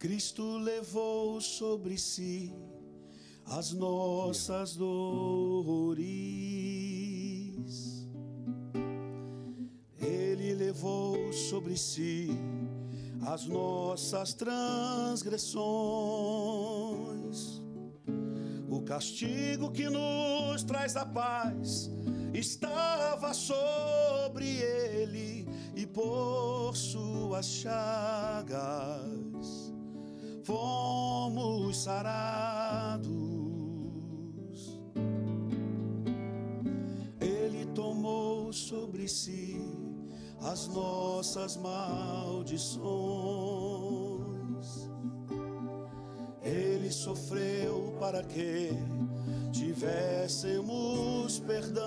Cristo levou sobre si as nossas dores. Ele levou sobre si as nossas transgressões. O castigo que nos traz a paz estava sobre ele e por suas chagas fomos sarados. Ele tomou sobre si as nossas maldições. Ele sofreu para que tivéssemos perdão.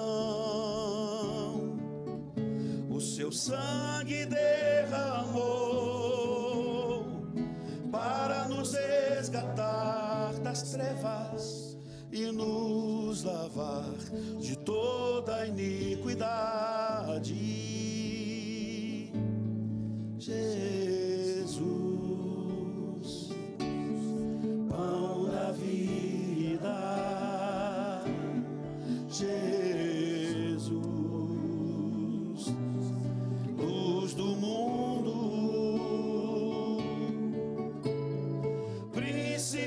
O seu sangue derramou nos resgatar das trevas e nos lavar de toda iniquidade.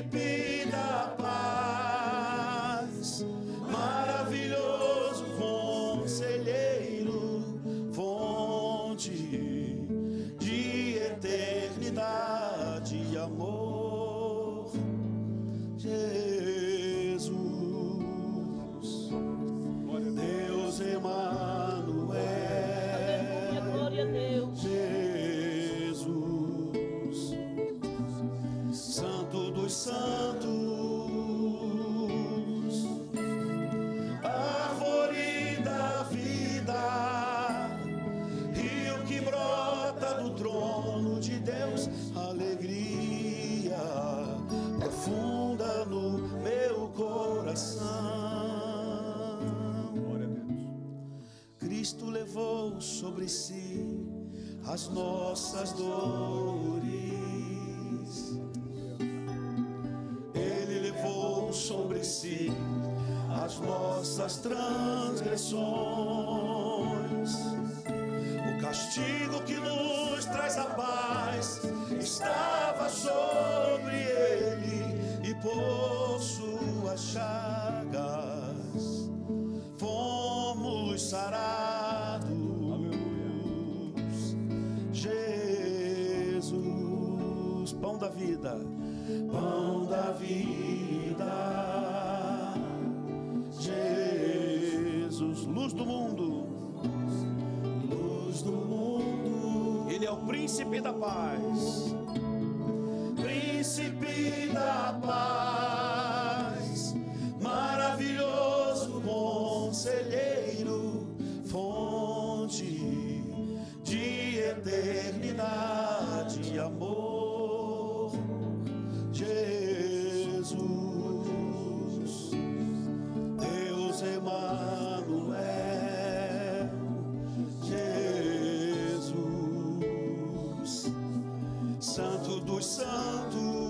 Príncipe da paz, maravilhoso conselheiro, fonte de eternidade e amor. Trono de Deus, alegria profunda no meu coração. Glória a Deus. Cristo levou sobre si as nossas dores. Ele levou sobre si as nossas transgressões. O castigo por suas chagas fomos sarados. Jesus, pão da vida, pão da vida. Jesus, luz do mundo, luz do mundo. Ele é o príncipe da paz. Príncipe da paz, eternidade amor. Jesus, Deus Emanuel, Jesus, Santo dos Santos,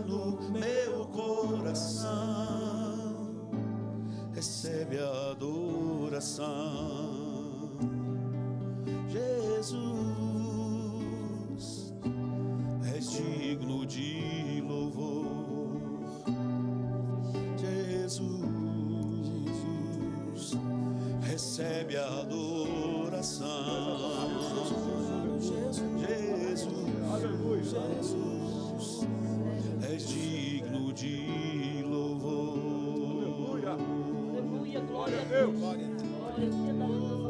no meu coração, recebe a adoração. Jesus, és digno de louvor. Jesus, recebe a adoração. Jesus. Jesus, és digno de louvor. Aleluia. Aleluia, glória a Deus. Glória a Deus.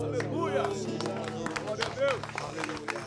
Aleluia. Glória a Deus. Aleluia.